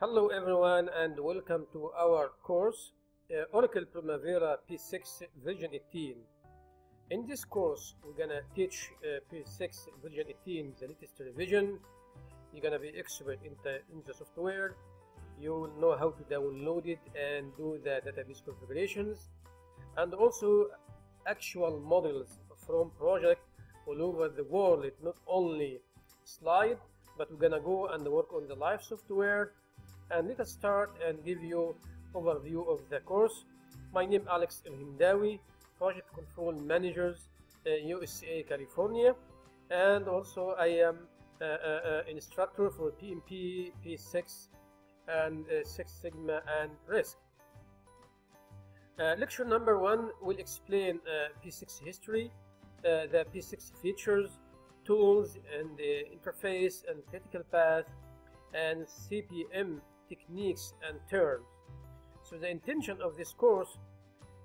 Hello everyone and welcome to our course uh, Oracle Primavera P6 version 18. In this course we're gonna teach uh, P6 version 18 the latest revision. You're gonna be expert in the, in the software. You will know how to download it and do the database configurations and also actual models from project all over the world It's not only slide but we're gonna go and work on the live software and let us start and give you overview of the course. My name Alex El Hindawi project control managers uh, USA California. And also I am uh, uh, instructor for PMP P6 and Six Sigma and Risk. Uh, lecture number one will explain uh, P6 history, uh, the P6 features, tools and the interface and critical path, and CPM techniques and terms. So the intention of this course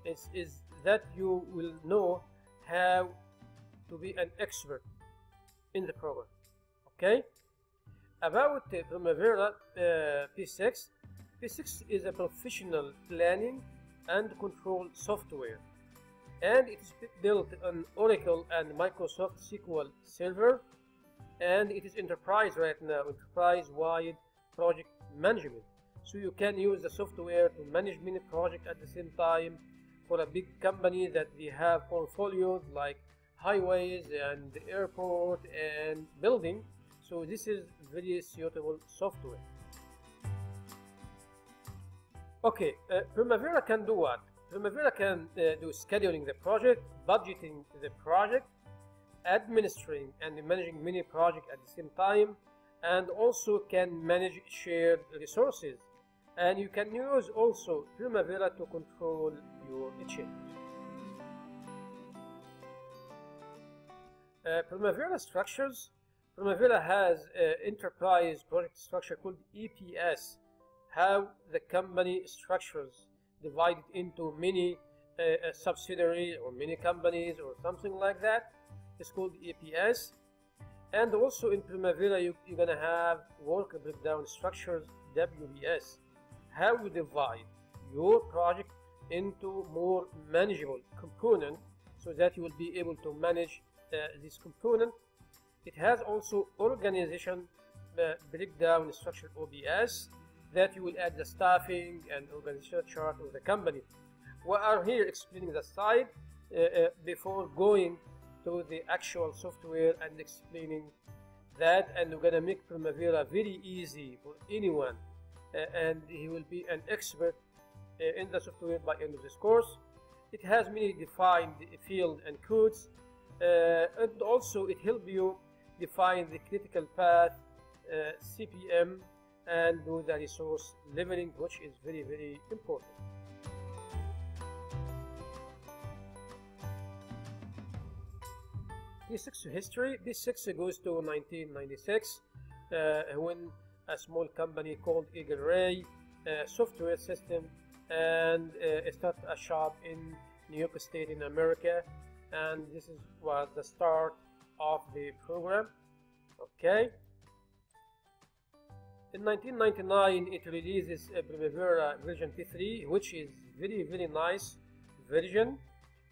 is, is that you will know how to be an expert in the program. Okay? About the Primavera uh, P6, P6 is a professional planning and control software and it is built on Oracle and Microsoft SQL Server and it is enterprise right now enterprise wide project management. So you can use the software to manage many projects at the same time for a big company that they have portfolios like highways and airport and building. So this is very suitable software. Okay, uh, Primavera can do what? Primavera can uh, do scheduling the project, budgeting the project, administering and managing many projects at the same time, and also can manage shared resources. And you can use also Primavera to control your change. Uh, Primavera structures. Primavera has uh, enterprise project structure called EPS how the company structures divided into many uh, subsidiaries or many companies or something like that. It's called EPS. And also in Primavera, you, are going to have work breakdown structures, WBS. How you divide your project into more manageable component so that you will be able to manage uh, this component. It has also organization uh, breakdown structure OBS that you will add the staffing and organizational chart of the company. We are here explaining the side uh, uh, before going to the actual software and explaining that and we're gonna make Primavera very easy for anyone uh, and he will be an expert uh, in the software by end of this course. It has many defined field and codes uh, and also it helps you define the critical path, uh, CPM, and do the resource leveling which is very very important P6 history. P6 goes to 1996 uh, when a small company called Eagle Ray uh, software system and uh, started a shop in New York State in America. And this is, was the start of the program. Okay. In 1999, it releases a Primavera version P3, which is very, very nice version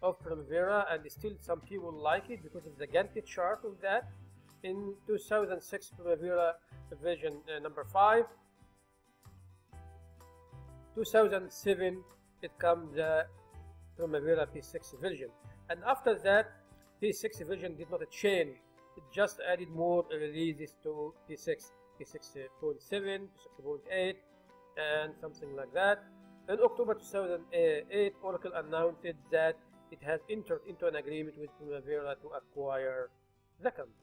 of Primavera, and still some people like it because of the Gantt chart of that. In 2006, Primavera version uh, number 5. 2007, it comes the Primavera P6 version. And after that, P6 version did not change. It just added more releases to P6. P6.7, P6.8, and something like that. In October 2008, Oracle announced that it has entered into an agreement with Primavera to acquire the company.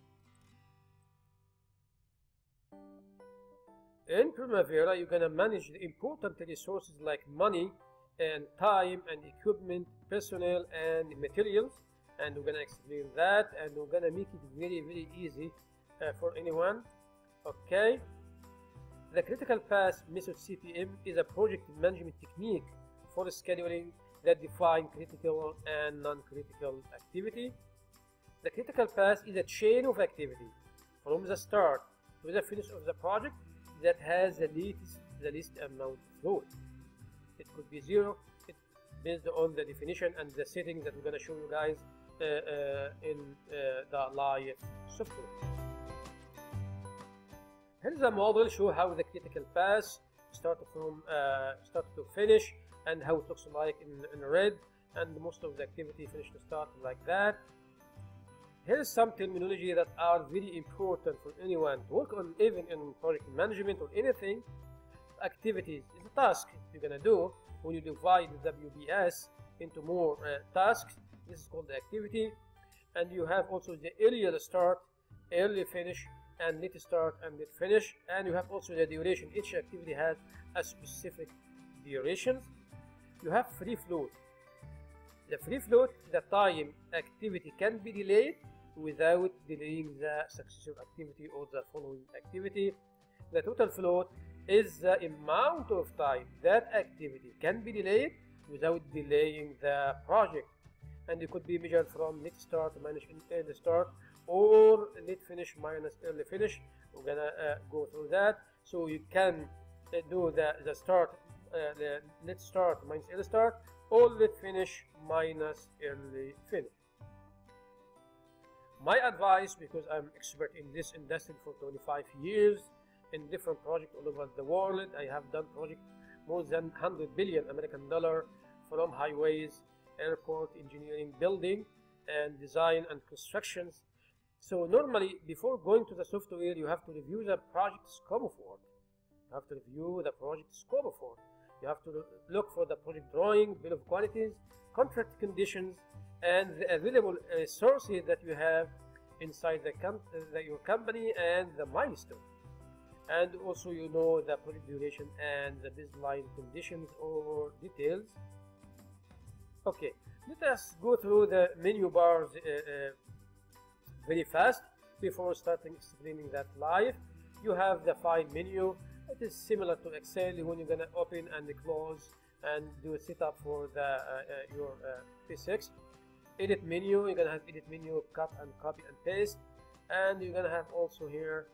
In Primavera, you're going to manage the important resources like money and time and equipment, personnel and materials. And we're going to explain that and we're going to make it very, very easy uh, for anyone Okay. The critical path method CPM is a project management technique for scheduling that define critical and non-critical activity. The critical path is a chain of activity from the start to the finish of the project that has the latest the least amount of load. It could be zero, it, based on the definition and the settings that we're going to show you guys uh, uh, in uh, the live software. Here's a model show how the critical path started from uh, start to finish and how it looks like in, in red and most of the activity finish to start like that. Here's some terminology that are very important for anyone to work on even in project management or anything. Activities is a task you're gonna do when you divide the WBS into more uh, tasks. This is called the activity. And you have also the earlier start, early finish, and late start and late finish. And you have also the duration. Each activity has a specific duration. You have free float. The free float, the time activity can be delayed without delaying the successive activity or the following activity. The total float is the amount of time that activity can be delayed without delaying the project. And it could be measured from late start minus early start or late finish minus early finish. We're gonna uh, go through that. So you can uh, do the, the start, uh, late start minus early start or late finish minus early finish. My advice, because I'm expert in this industry for 25 years, in different projects all over the world. I have done projects more than 100 billion American dollar from highways, airport, engineering, building, and design and constructions. So normally, before going to the software, you have to review the project scope of work. You have to review the project scope of work. You have to look for the project drawing, bill of quantities, contract conditions, and the available uh, sources that you have inside the, com the, your company and the milestone. And also you know the project duration and the baseline conditions or details. Okay, let us go through the menu bars uh, uh, very fast before starting explaining that live. You have the file menu. It is similar to Excel when you're gonna open and close and do a setup for the uh, uh your uh, P6 edit menu you're gonna have edit menu cut and copy and paste. And you're gonna have also here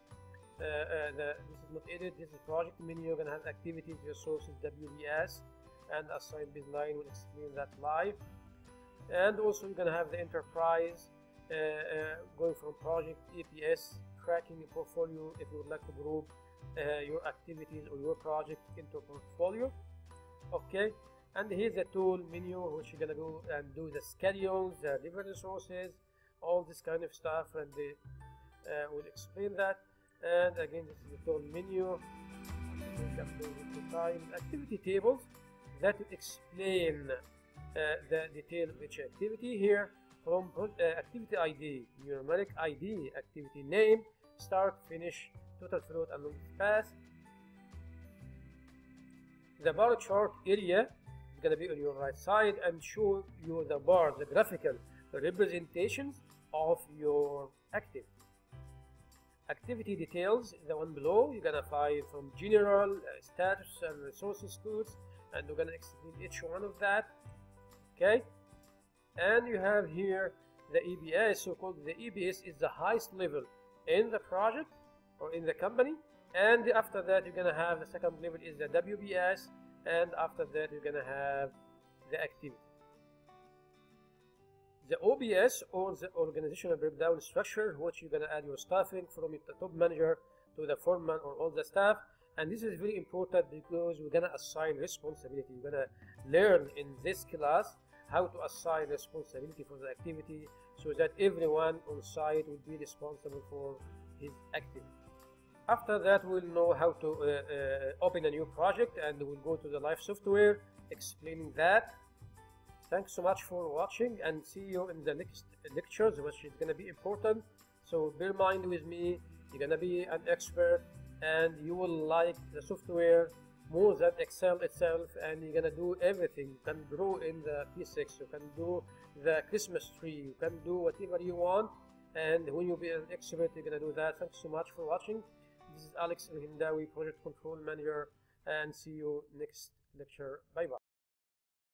uh, uh, the, this is not edit this is project menu. You're gonna have activities resources WBS and assign baseline will explain that live. And also you're gonna have the enterprise going from project EPS tracking your portfolio if you would like to group uh, your activities or your project into a portfolio. Okay and here's the tool menu which you're gonna go and do the schedules the different resources all this kind of stuff and they uh, will explain that. And again this is the tool menu time activity tables that explain uh, the detail of each activity here from uh, activity ID numeric ID activity name start finish total float and path the bar chart area is going to be on your right side and show you the bar, the graphical representations of your activity. Activity details, the one below, you're going to find from general, uh, status and resources codes, and we're going to explain each one of that. Okay? And you have here the EPS, so-called the EPS is the highest level in the project or in the company. And after that, you're to have the second level is the WBS, and after that you're gonna have the activity. The OBS or the organizational breakdown structure which you're gonna add your staffing from the top manager to the foreman or all the staff. And this is very important because we're gonna assign responsibility. You're gonna learn in this class how to assign responsibility for the activity so that everyone on site will be responsible for his activity after that, we'll know how to uh, uh, open a new project and we'll go to the live software explaining that. Thanks so much for watching and see you in the next lectures, which is going to be important. So bear in mind with me, you're going to be an expert and you will like the software more than Excel itself and you're to do everything. You can draw in the P6, you can do the Christmas tree, you can do whatever you want and when you be an expert, you're to do that. Thanks so much for watching. This is Alex Al-Hindawi, Project Control Manager, and see you next lecture. Bye bye.